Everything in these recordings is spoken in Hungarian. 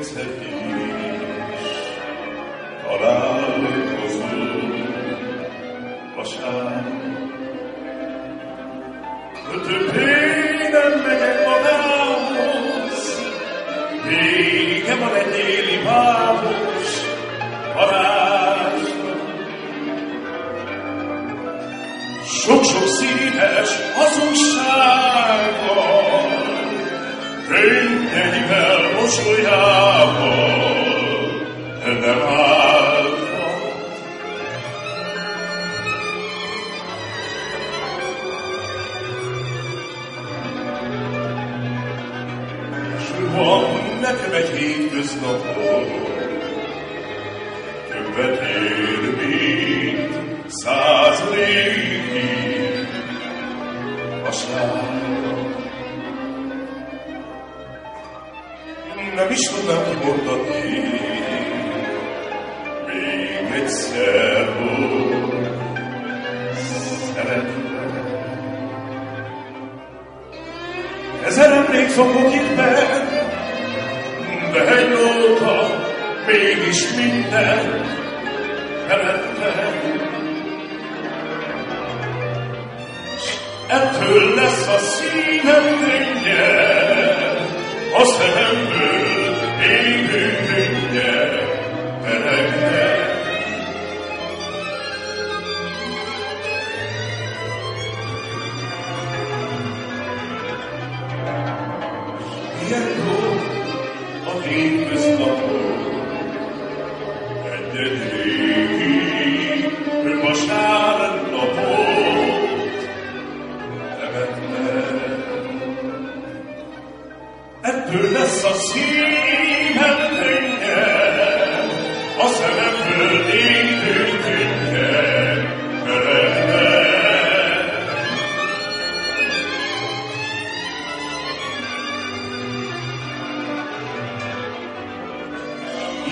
tetszett is. Talán közül nem megyek magához, vége van egy éli város varázsnak. Sok-sok színes az Mosolyával, nem állhat. S van nekem egy hétköznapom, többet ér, mint. Is tudnám kimondani, még egyszer, hogy szeretlek. Ezer emlék szokott itt benn, de egy nóta mégis minden felettem. Ettől lesz a szívem könnyed, a szememből Milyen jó a hétköznapok, egy-egy régi vasárnapot temetnek. Ettől lesz a szív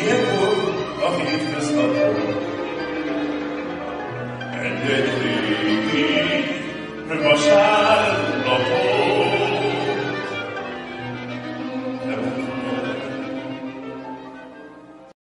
Airport of Hilfeslapur. And be we, we, we,